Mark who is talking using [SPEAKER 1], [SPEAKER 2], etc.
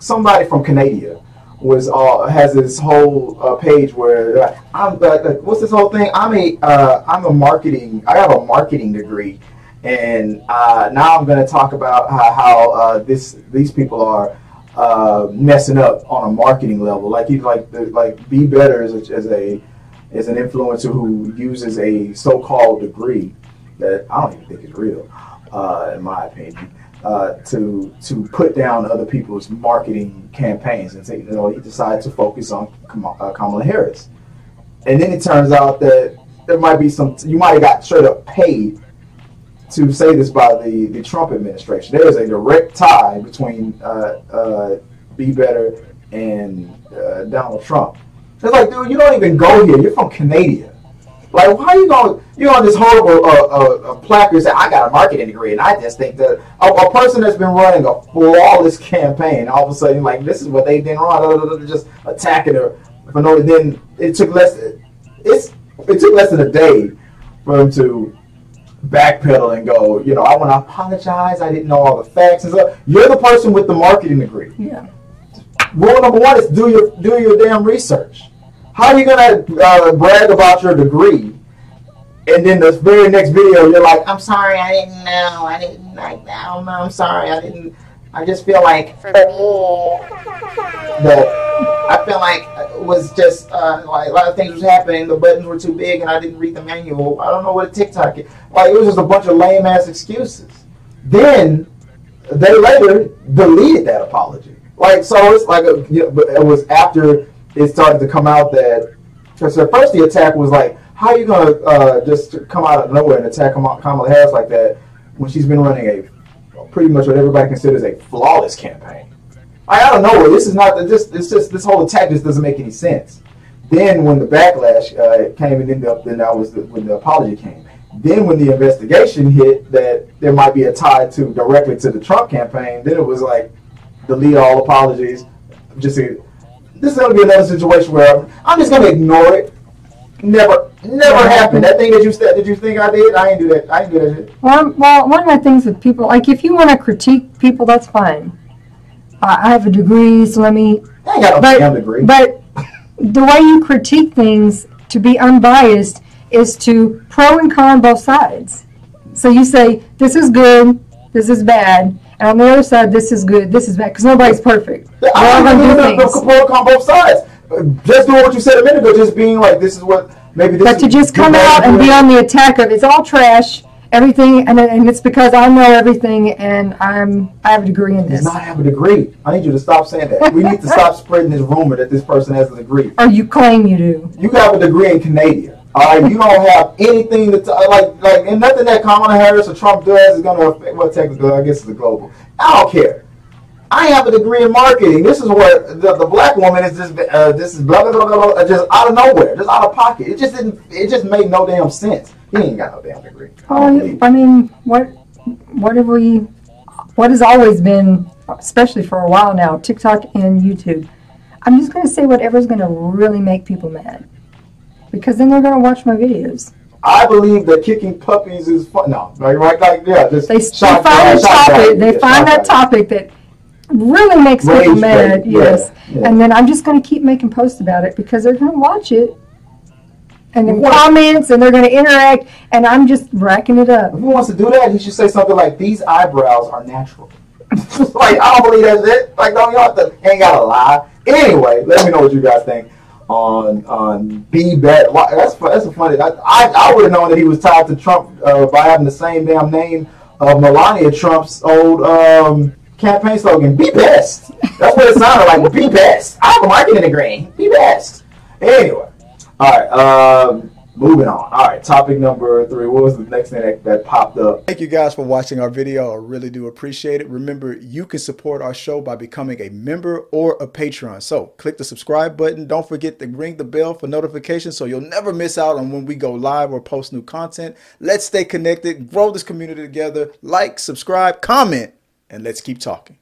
[SPEAKER 1] somebody from Canada was uh, has this whole uh, page where uh, I'm uh, uh, what's this whole thing? I'm a uh, I'm a marketing. I have a marketing degree, and uh, now I'm going to talk about how, how uh, this these people are uh, messing up on a marketing level. Like he's like the, like Bee Better as a, as a as an influencer who uses a so-called degree that I don't even think is real, uh, in my opinion uh, to to put down other people's marketing campaigns, and so, you know he decided to focus on uh, Kamala Harris. And then it turns out that there might be some you might have got straight up paid to say this by the the Trump administration. There is a direct tie between uh, uh Bee Better and uh, Donald Trump. It's like, dude, you don't even go here. You're from Canada. Like, why are you going? To, you on this horrible uh, uh, uh, placard say I got a marketing degree, and I just think that a, a, person that's been running a flawless campaign, all of a sudden, like this is what they did wrong, just attacking her for no. Then it took less. It's it took less than a day for him to backpedal and go. You know, I want to apologize. I didn't know all the facts and stuff. You're the person with the marketing degree.
[SPEAKER 2] Yeah.
[SPEAKER 1] Rule number one is do your do your damn research. How are you gonna uh, brag about your degree, and then the very next video you're like, "I'm sorry, I didn't know. I didn't like that. I'm, I'm sorry, I didn't. I just feel like for me that I feel like it was just uh, like a lot of things was happening. The buttons were too big, and I didn't read the manual. I don't know what a TikTok is. Like it was just a bunch of lame ass excuses. Then they later deleted that apology. Like so, it's like a, you know, it was after it started to come out that because at first the attack was like, how are you gonna uh, just come out of nowhere and attack Kamala Harris like that when she's been running a pretty much what everybody considers a flawless campaign? I, I don't know. This is not this. It's just this whole attack just doesn't make any sense. Then when the backlash uh, came and then, the, then that was the, when the apology came. Then when the investigation hit that there might be a tie to directly to the Trump campaign, then it was like delete all apologies. Just this is going to be another situation where I'm just going to ignore it. Never, never happened. That thing that you said, did you think I did? I ain't do that. I ain't do that shit.
[SPEAKER 2] Well, well, one of my things with people, like if you want to critique people, that's fine. I have a degree, so let me.
[SPEAKER 1] I ain't got no
[SPEAKER 2] but,
[SPEAKER 1] damn degree.
[SPEAKER 2] But the way you critique things to be unbiased is to pro and con both sides. So you say this is good, this is bad, and on the other side, this is good, this is bad, because nobody's perfect.
[SPEAKER 1] Yeah, We're all going to do things. on both sides. Just doing what you said a minute ago, just being like, this is what maybe this
[SPEAKER 2] But to just come out and be on the attack of it's all trash, everything, and, and it's because I know everything and I'm I have a degree in this.
[SPEAKER 1] Does not have a degree. I need you to stop saying that. we need to stop spreading this rumor that this person has a degree.
[SPEAKER 2] Or you claim you do.
[SPEAKER 1] You have a degree in Canadian. All right, you don't have anything that like like and nothing that Kamala Harris or Trump does is going to affect. Well, technically, I guess it's a global. I don't care. I have a degree in marketing. This is what the, the black woman is just uh, this is blah, blah blah blah blah just out of nowhere, just out of pocket. It just didn't. It just made no damn sense. He ain't got no damn degree.
[SPEAKER 2] Oh, I mean, what what have we? What has always been, especially for a while now, TikTok and YouTube. I'm just going to say whatever's going to really make people mad because then they're going to watch my videos.
[SPEAKER 1] I believe that kicking puppies is fun. No, like, right, like yeah, just
[SPEAKER 2] they, they find a topic. They find that topic that really makes Rage people mad. Yes, yeah, yeah. and then I'm just going to keep making posts about it because they're going to watch it. And then comments, and they're going to interact, and I'm just racking it up.
[SPEAKER 1] If he wants to do that, he should say something like, "These eyebrows are natural." like I don't believe that's it. Like don't you have to ain't gotta lie. Anyway, let me know what you guys think on on Bee Better. That's that's a funny. I I, I would have known that he was tied to Trump uh, by having the same damn name of Melania Trump's old um, campaign slogan. Be best. That's what it sounded like. Be best. I have a marketing degree. Be best. Anyway, all right. Um, Moving on. All right, topic number three. What was the next thing that, that popped up? Thank you guys for watching our video. I really do appreciate it. Remember, you can support our show by becoming a member or a Patreon. So click the subscribe button. Don't forget to ring the bell for notifications so you'll never miss out on when we go live or post new content. Let's stay connected, grow this community together. Like, subscribe, comment, and let's keep talking.